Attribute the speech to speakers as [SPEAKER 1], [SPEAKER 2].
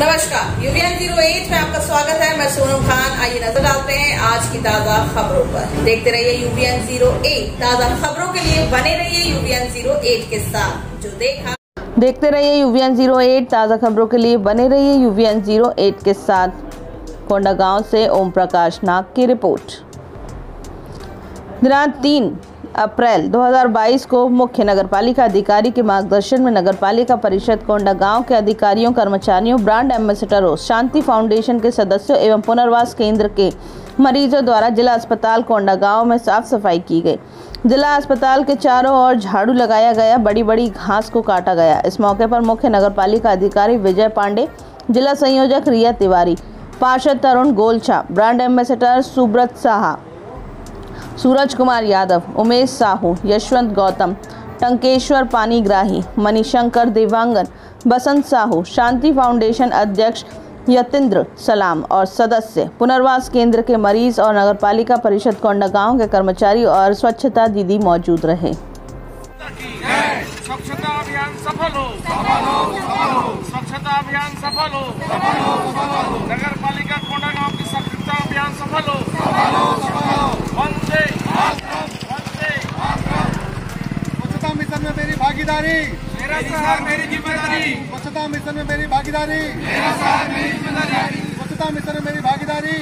[SPEAKER 1] नमस्कार UVN zero eight में आपका स्वागत है। मैं सोनम खान। आइए नज़र डालते हैं आज की ताज़ा खबरों पर। देखते रहिए यूवीएन ज़ीरो एट ताज़ा खबरों के लिए बने रहिए यूवीएन ज़ीरो एट के साथ। जो देखा
[SPEAKER 2] देखते रहिए यूवीएन ज़ीरो एट ताज़ा खबरों के लिए बने रहिए यूवीएन ज़ीरो एट के साथ। कोंडागांव से ओम प्रकाश नाग की रिपोर्ट। दिनांक तीन अप्रैल 2022 को मुख्य नगरपालिका अधिकारी के मार्गदर्शन में नगरपालिका परिषद कोंडागांव के अधिकारियों, कर्मचारियों, ब्रांड एम्बेसडरों, शांति फाउंडेशन के सदस्यों एवं पुनर्वास केंद्र के मरीजों द्वारा जिला अस्पताल कोंडागांव में साफ़ सफ़ाई की गई। जिला अस्पताल के चारों ओर झाड़ू लगाया गया बड़ी बड़ी घास को काटा गया। इस मौके पर मुख्य नगरपालिका अधिकारी विजय पांडे, जिला संयोजक रिया तिवारी, पार्षद Tarun Golchha, brand ambassador Subrata Saha Suraj Kumar Yadav, Umesh Sahu, Yashwant Gautam, Tankeshwar Panigrahi, Manishankar Dewangan, Basant Sahu, Shanti foundation अध्यक्ष यतिंद्र सलाम और सदस्य, पुनर्वास केंद्र के मरीज़ और नगरपालिका परिषद कोंडागांव के कर्मचारी और स्वच्छता दीदी मौजूद रहे।
[SPEAKER 3] स्वच्छता अभियान सफल हो। स्वच्छता अभियान सफल हो। नगर पालिका कोंडागांव की स्वच्छता अभियान सफल हो।
[SPEAKER 4] मिशन में मेरी भागीदारी।
[SPEAKER 3] मेरा शहर मेरी ज़िम्मेदारी।
[SPEAKER 4] स्वच्छता मिशन में मेरी भागीदारी।
[SPEAKER 3] मेरा शहर मेरी ज़िम्मेदारी।
[SPEAKER 4] स्वच्छता मिशन में मेरी भागीदारी।